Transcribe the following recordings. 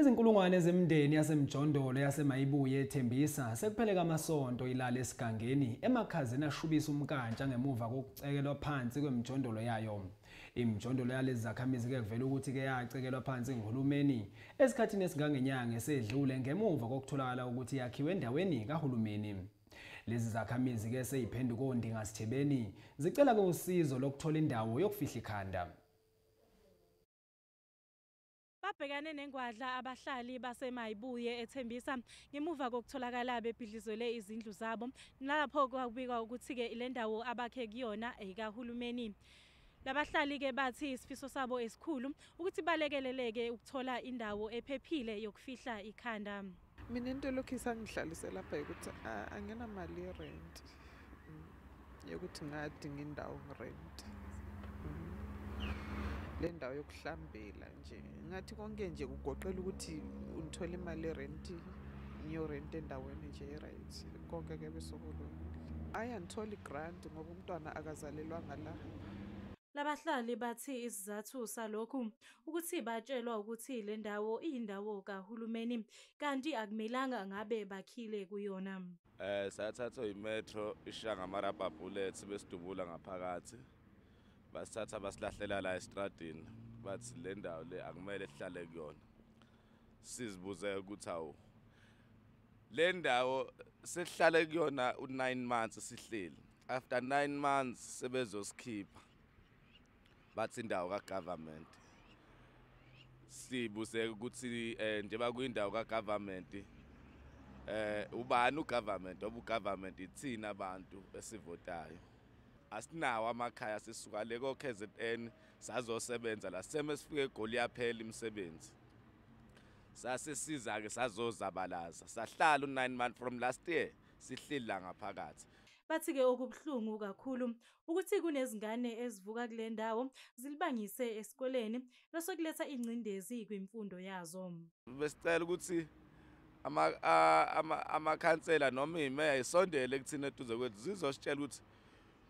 Izinkulungwane zemindeni yasemjondolo yaseMayibuye ethembisa sekupheleka amasonto ilala esigangeni emakhazeni ashubisa umkantsha ngemuva kokucekelwa phansi kwemijondolo yayo. Imijondolo yalezi zakhamizi-ke kuvele ukuthi-ke yacekelwa phansi nguhulumeni esikhathini esingangenyanga esedlule ngemuva kokutholakala ukuthi yakhiwe endaweni kahulumeni. Lezi zakhamizi-ke seyiphenduka ondingasithebeni zicela-ke usizo lokuthola indawo yokufihla ikhanda. Babhekane nengwadla abahlali basemayibuye ethembisa ngemuva kokutholakala bebhidlizelwe izindlu zabo. Nalapho kwabikwa ukuthi-ke le ndawo abakhe kuyona eyikahulumeni labahlali-ke bathi isifiso sabo esikhulu ukuthi balekeleleke ukuthola indawo ephephile yokufihla ikhanda. Mina into lokhu isangihlalise lapha ukuthi a- anginamali yerenti yokuthi ngadinga indawo ngirenti le ndawo yokuhlambela nje. Ngathi konke nje kugoqela ukuthi ngithole imali yerenti ngiyorenti endaweni nje e-right. Konke-ke besokulungile hhayi angitholi igranti ngoba umntwana akazalelwanga la. Labahlali bathi isizathu salokhu ukuthi batshelwa ukuthi le ndawo iyindawo kahulumeni kanti akumelanga ngabe bakhile kuyona. Eh sathathwa imetro ishaya ngamarabha bullets besidubula ngaphakathi. Basithatha basilahlela la estradini. Bathi le ndawo le akumele sihlale kuyona. Sizibuze ukuthi awu le ndawo sesihlale kuyona u9 months sihleli. After 9 months sebezosikhipha. Bathi indawo kagovernment. Sibuze ukuthi eh njengoba kuyindawo kagovernment eh ubani ugovernment obu government ithina abantu esivotayo asinawo amakhaya sisuka le ko KZN sazosebenza la seme sifike egoli yaphela imisebenzi. Sasesiza ke sazozabalaza. Sahlala u9 month from last year sihleli la ngaphakathi. Bathi-ke okubuhlungu kakhulu ukuthi kunezingane ezivuka kule ndawo zilibangise esikoleni losokuletha ingcindezi kwimfundo yazo. Besicela ukuthi ama a- ama amakhansela noma imeya isondele kuthina eduze kwethu. Zizositshela ukuthi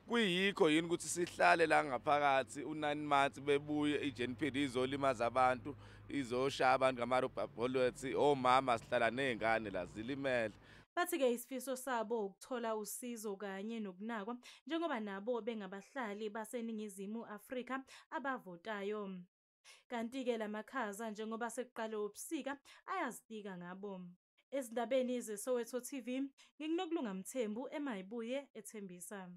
kuyikho yini ukuthi sihlale la ngaphakathi u9 months bebuye iJNPD izolimaza abantu izoshaya abantu ngamarubber bullets omama sihlala nezingane la zilimele. Bathi-ke isifiso sabo ukuthola usizo kanye nokunakwa njengoba nabo bengabahlali baseningizimu afrika abavotayo. Kanti-ke lamakhaza njengoba sekuqale ubusika ayazitika ngabo. Ezindabeni zesoweto tv ngikunokulunga mthembu emayibuye ethembisa.